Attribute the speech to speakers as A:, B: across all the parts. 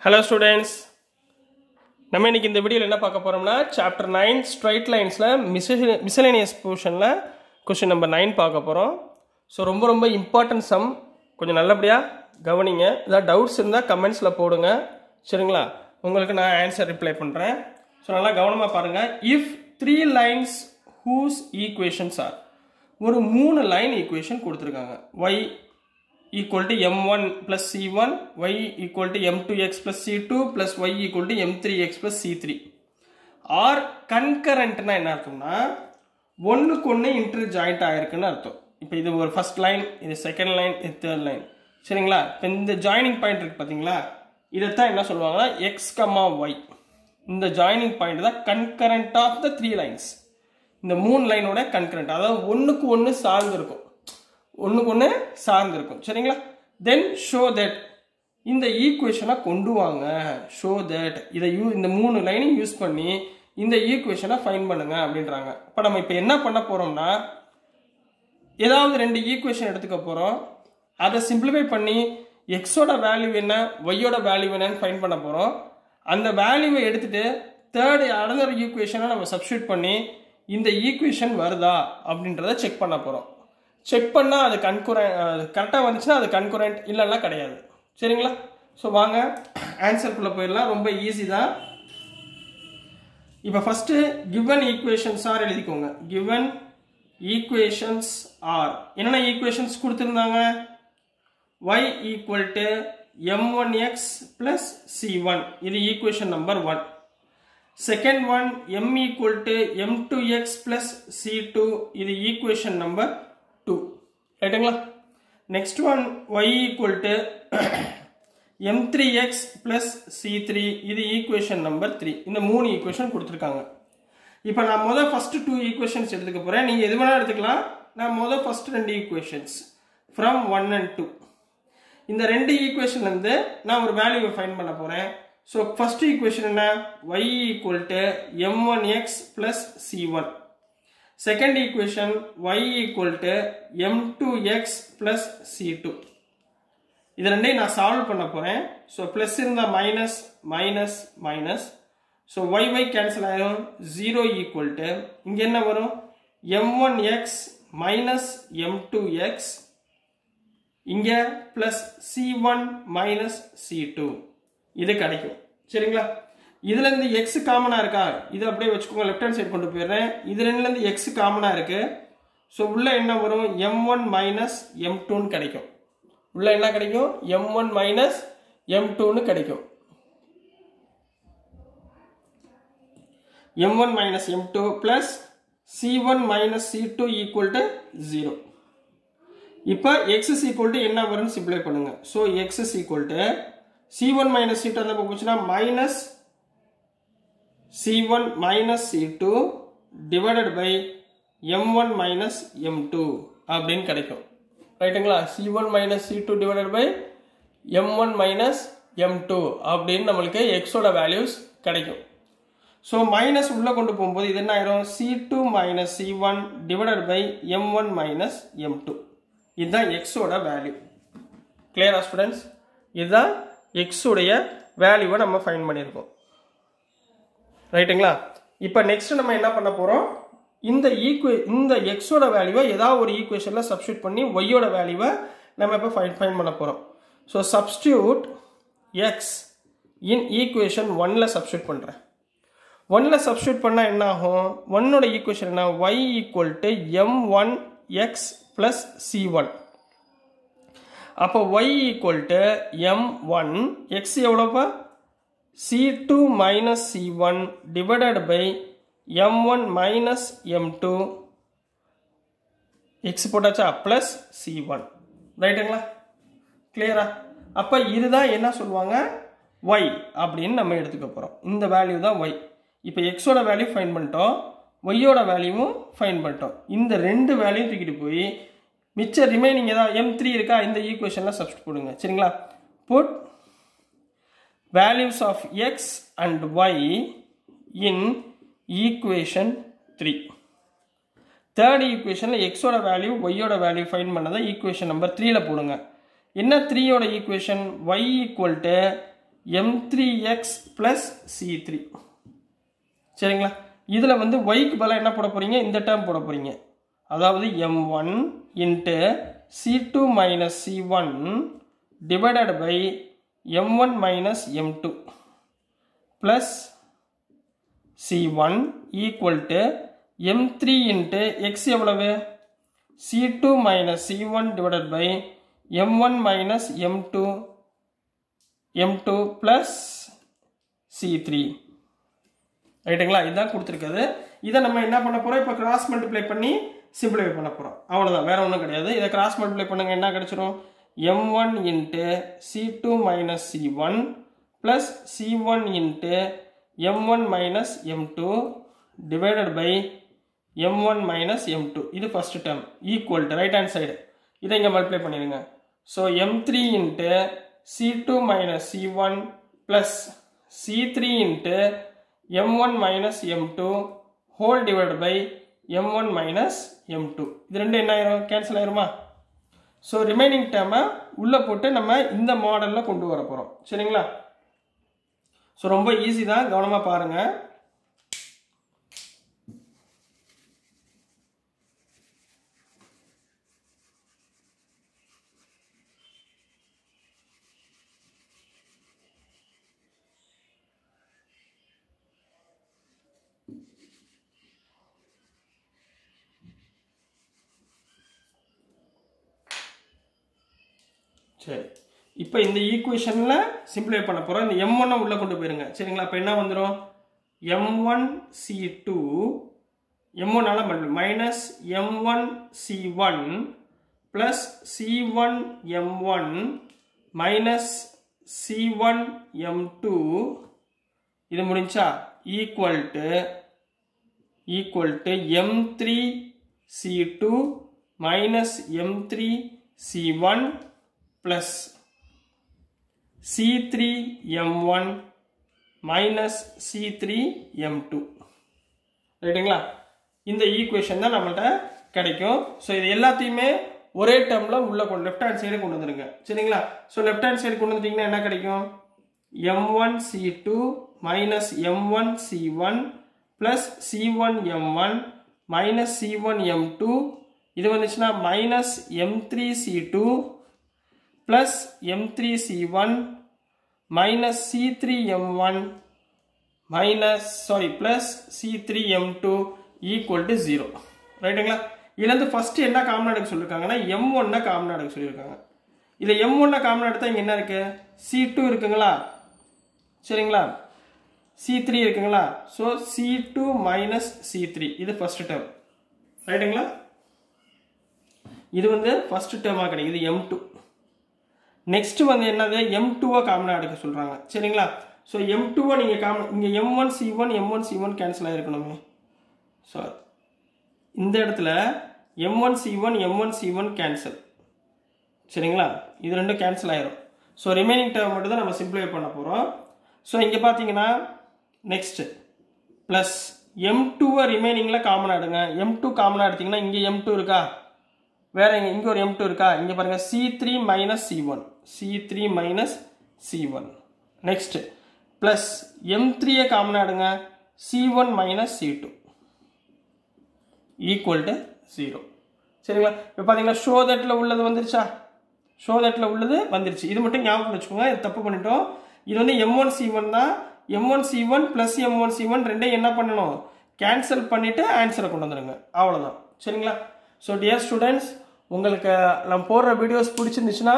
A: Hello students நம்ம இன்னைக்கு இந்த வீடியோவில் என்ன பார்க்க போகிறோம்னா சாப்டர் நைன் ஸ்ட்ரைட் லைன்ஸில் மிஸ் மிசலேனியஸ் போர்ஷனில் கொஷின் நம்பர் நைன் பார்க்க போகிறோம் ஸோ ரொம்ப ரொம்ப இம்பார்ட்டன்ட் சம் கொஞ்சம் நல்லபடியாக கவனிங்க. ஏதாவது டவுட்ஸ் இருந்தால் கமெண்ட்ஸில் போடுங்க. சரிங்களா? உங்களுக்கு நான் ஆன்சர் ரிப்ளை பண்ணுறேன் ஸோ நல்லா கவனமாக பாருங்கள் if three lines whose equations are ஒரு மூணு லைன் ஈக்குவேஷன் கொடுத்துருக்காங்க. Y equal to m1 plus c1 y equal to m2x plus c2 plus y equal to m3x plus c3 are கன்கரண்ட்னா என்ன அர்த்தம்னா ஒன்றுக்கு ஒன்று இன்டர் ஜாயிண்ட் ஆகிருக்குன்னு அர்த்தம். இப்போ இது ஒரு ஃபர்ஸ்ட் லைன் இது செகண்ட் லைன் இது தேர்ட் லைன் சரிங்களா? இப்போ இந்த ஜாயினிங் பாயிண்ட் இருக்கு பார்த்தீங்களா இதைத்தான் என்ன சொல்லுவாங்கன்னா எக்ஸ் கமா ஒய் இந்த ஜாயினிங் பாயிண்ட் தான் concurrent of the three lines இந்த மூணு லைனோட கன்கரண்ட் அதாவது ஒன்றுக்கு ஒன்று சார்ந்து இருக்கும் ஒன்றுக்கு ஒன்று சார்ந்திருக்கும். சரிங்களா? தென் ஷோ தட் இந்த ஈக்குவேஷனை கொண்டு வாங்க. ஷோ தட் இதை யூ இந்த மூணு லைனையும் யூஸ் பண்ணி இந்த ஈக்குவேஷனை ஃபைன் பண்ணுங்க அப்படின்றாங்க. இப்போ நம்ம இப்போ என்ன பண்ண போகிறோம்னா ஏதாவது ரெண்டு ஈக்குவேஷன் எடுத்துக்க போகிறோம் அதை சிம்பிளிஃபை பண்ணி எக்ஸோட வேல்யூ என்ன ஒய்யோட வேல்யூ என்னன்னு ஃபைன் பண்ண போகிறோம் அந்த வேல்யூவை எடுத்துகிட்டு தேர்ட் அனதர் ஈக்குவேஷனை நம்ம சப்ஸ்டியூட் பண்ணி இந்த ஈக்குவேஷன் வருதா அப்படின்றத செக் பண்ண போகிறோம் செக் பண்ணால் அது கன்குரண்ட் கரெக்டாக வந்துச்சுன்னா அது கன்குரண்ட் இல்லைன்னா கிடையாது. சரிங்களா? ஸோ வாங்க. ஆன்சருக்குள்ளே போயிடலாம். ரொம்ப ஈஸி தான். இப்போ ஃபஸ்ட்டு கிவன் ஈக்குவேஷன்ஸ் ஆர் எழுதிக்கோங்க. Given equations are. என்னென்ன ஈக்குவேஷன்ஸ் கொடுத்துருந்தாங்க? Y equal to m one x plus c one இது equation number one second one m equal to m two x plus c two இது equation number two ரைட்டுங்களா next one y equal to m three x plus c three இது equation number three இந்த மூணு equation கொடுத்துருக்காங்க. இப்போ நான் மொதல் first two equations எடுத்துக்க போகிறேன் நீங்கள் எது வேணால் எடுத்துக்கலாம். நான் முதல் ஃபஸ்ட் ரெண்டு equations from one and two இந்த ரெண்டு ஈக்குவேஷன்லேருந்து நான் ஒரு வேல்யூவை ஃபைன் பண்ண போகிறேன் ஸோ ஃபஸ்ட் ஈக்குவேஷன் என்ன? Y equal to m one x plus c one second equation y equal to m two x plus c two இது ரெண்டையும் நான் சால்வ் பண்ண போகிறேன் ஸோ ப்ளஸ் இருந்தால் minus minus minus so y y cancel ஆயிரும். Zero equal to இங்கே என்ன வரும்? M one x minus m two x இங்கே plus c one minus c two இது கிடைக்கும். சரிங்களா? இதுல இருந்து எக்ஸ் காமனா இருக்கா? இது அப்படியே வச்சுக்கோங்க லெஃப்ட் ஹேண்ட் சைடு கொண்டு போயிடுறேன். இது ரெண்டுல இருந்து எக்ஸ் காமனா இருக்கு. ஸோ உள்ள என்ன வரும்? எம் ஒன் மைனஸ் எம் டூன்னு கிடைக்கும். உள்ள என்ன கிடைக்கும்? எம் ஒன் மைனஸ் எம் டூன்னு கிடைக்கும். M one minus m two plus c one minus c two equal to zero இப்போ எக்ஸ் இஸ் ஈக்குவல் டு என்ன வரும்னு சிம்பிளை பண்ணுங்க. So x is equal to c one minus c two அந்த போச்சுன்னா minus C1 minus C2 divided by M1 minus M2 அப்படின்னு கிடைக்கும். ரைட்டுங்களா C1 minus C2 divided by M1 minus M2 அப்படின்னு நம்மளுக்கு எக்ஸோட வேல்யூஸ் கிடைக்கும். ஸோ மைனஸ் உள்ளே கொண்டு போகும்போது இது என்ன ஆயிரும்? C two minus c one divided by m one minus m two இதுதான் எக்ஸோட வேல்யூ கிளியரா ஸ்டூடெண்ட்ஸ் இதுதான் எக்ஸுடைய வேல்யூவை நம்ம ஃபைன் பண்ணியிருக்கோம். ரைட்டுங்களா? இப்போ நெக்ஸ்ட் நம்ம என்ன பண்ண போகிறோம் இந்த ஈக்குவே இந்த எக்ஸோட வேல்யூவை ஏதாவது ஒரு ஈக்குவேஷனில் சப்ஸ்டியூட் பண்ணி ஒய்யோட வேல்யூவை நம்ம இப்போ ஃபைன் ஃபைன் பண்ண போகிறோம் so substitute x in equation ஒன்னில் சப்ஸ்டியூட் பண்ணுறேன் ஒன்னில் சப்ஸ்டியூட் பண்ணால் என்ன ஆகும்? ஒன்னோட ஈக்குவேஷன் என்ன y equal to m one x plus c one அப்போ y equal to m one x எவ்வளோப்பா C2 minus C1 divided by M1 minus M2 X போட்டாச்சா? plus C1 ரைட்டுங்களா கிளியரா அப்போ இதுதான் என்ன சொல்லுவாங்க? Y அப்படின்னு நம்ம எடுத்துக்க போகிறோம் இந்த வேல்யூ தான் y. இப்போ எக்ஸோட வேல்யூ ஃபைன் பண்ணிட்டோம். ஒய்யோட வேல்யூவும் ஃபைன் பண்ணிட்டோம். இந்த ரெண்டு வேல்யூ தூக்கிட்டு போய் மிச்சம் ரிமைனிங் ஏதாவது எம் த்ரீ இருக்கா? இந்த ஈக்குவேஷனில் சப்ஸ்ட் போடுங்க. சரிங்களா? Put values of x and y in equation 3 third ஈக்குவேஷனில் எக்ஸோட வேல்யூ ஒய்யோட வேல்யூ ஃபைன் பண்ணதை ஈக்குவேஷன் நம்பர் த்ரீயில் போடுங்க. என்ன த்ரீயோட equation y equal to m three x plus c three சரிங்களா? இதில் வந்து ஒய்க்கு பதிலாக என்ன போட போகிறீங்க இந்த டேர்ம் போட போகிறீங்க அதாவது m one into c two minus c one divided by m one minus m two plus c one into x m three into x எவ்வளவு? C minus minus c one divided by m one minus m two m two plus c three ரைட்டுங்களா இதுதான் கொடுத்துருக்குது இதை நம்ம என்ன பண்ண போகிறோம் இப்போ கிராஸ் மல்டிப்ளை பண்ணி சிம்பிளிஃபை பண்ண போகிறோம் அவ்வளோதான் வேற ஒன்றும் கிடையாது. இதை கிராஸ் மல்டிப்ளை பண்ணுங்க என்ன கிடைச்சிரும்? M one into c two minus c one plus c one into m one minus m two divided by m one minus m two இது first term equal to right hand side இதை இங்கே multiply பண்ணிடுங்க so m three into c two minus c one plus c three into m1 minus m2 whole divided by m1 minus m2 இது ரெண்டு என்ன ஆயிரும்? Cancel ஆயிருமா? So remaining டேர்மை உள்ளே போட்டு நம்ம இந்த மாடலில் கொண்டு வர போகிறோம் சரிங்களா? ஸோ ரொம்ப ஈஸி தான். கவனமாக பாருங்கள் சரி. இப்போ இந்த ஈக்குவேஷனில் சிம்பிளை பண்ண போகிறோம் இந்த எம் ஒன்னை உள்ளே கொண்டு போயிருங்க. சரிங்களா? இப்போ என்ன வந்துடும் m one c two m ஒன்னால் மட்டும் minus m one c one plus c one m one minus c one m two இது முடிஞ்சா equal to equal to m three c two minus m three c one plus C3 M1 minus C3 M2 ரைட்டுங்களா இந்த equation தான் நம்மள்கிட்ட கிடைக்கும். So இது எல்லாத்தையுமே ஒரே டேர்மில் உள்ள கொண்டு லெஃப்ட் ஹேண்ட் சைடு கொண்டு வந்துடுங்க சரிங்களா? ஸோ லெஃப்ட் ஹேண்ட் சைடு கொண்டு வந்துட்டிங்கன்னா என்ன கிடைக்கும்? M one c two minus m one c one plus c one m one minus c one m two இது வந்துச்சுன்னா minus m three c two plus m3c1 minus c3m1 minus sorry plus c3m2 equal to 0 ரைட்டுங்களா இதுலேருந்து first என்ன common எடுக்க சொல்லியிருக்காங்கன்னா M ஒன்னை common எடுக்க சொல்லியிருக்காங்க இதில் எம் ஒன்னை காமன் எடுத்தால் இங்கே என்ன இருக்குது சி டூ இருக்குங்களா? சரிங்களா? சி த்ரீ இருக்குங்களா? So c two minus c three இது ஃபஸ்ட் டேர்ம் ரைட்டுங்களா இது வந்து ஃபஸ்ட் டேர்மாக கிடைக்குது எம் டூ நெக்ஸ்ட் வந்து என்னது? எம் டூவை காமனாக எடுக்க சொல்கிறாங்க சரிங்களா? ஸோ எம் டூவை நீங்கள் காமன் இங்கே m one c one m one c one cancel ஆகிருக்கணுமே so இந்த இடத்துல m one c one m one c one cancel சரிங்களா? இது ரெண்டும் கேன்சல் ஆயிரும். ஸோ ரிமைனிங் டேர்ம் மட்டும் தான் நம்ம சிம்ப்ளிஃபை பண்ண போகிறோம் ஸோ இங்கே பார்த்தீங்கன்னா நெக்ஸ்ட்டு ப்ளஸ் எம் டூவை ரிமைனிங்கில் காமனாக எடுங்க. எம் டூ காமனாக எடுத்திங்கன்னா இங்கே எம் டூ இருக்கா? வேற இங்கே இங்கே ஒரு எம் டூ இருக்கா? இங்கே பாருங்கள் c three minus c one c three minus c one next plus m த்ரீயை காமனாக எடுங்க. C one minus c two equal zero சரிங்களா? இப்போ பார்த்தீங்கன்னா ஷோ தட்டில் உள்ளது வந்துருச்சா? ஷோ தட்டில் உள்ளது வந்துருச்சு. இது மட்டும் ஞாபகம் வச்சுக்கோங்க. இது தப்பு பண்ணிட்டோம். இது வந்து எம் ஒன் சி ஒன் தான். M one c one plus m one c one ரெண்டையும் என்ன பண்ணணும்? கேன்சல் பண்ணிவிட்டு ஆன்சரை கொண்டு வந்துடுங்க அவ்வளோதான் சரிங்களா? ஸோ டியர் ஸ்டூடெண்ட்ஸ் உங்களுக்கு நான் போடுற வீடியோஸ் பிடிச்சிருந்துச்சுன்னா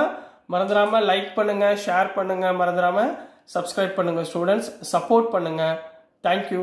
A: மறந்துடாமல் லைக் பண்ணுங்கள் ஷேர் பண்ணுங்கள் மறந்துடாமல் சப்ஸ்கிரைப் பண்ணுங்கள் ஸ்டூடெண்ட்ஸ் சப்போர்ட் பண்ணுங்கள் தேங்க்யூ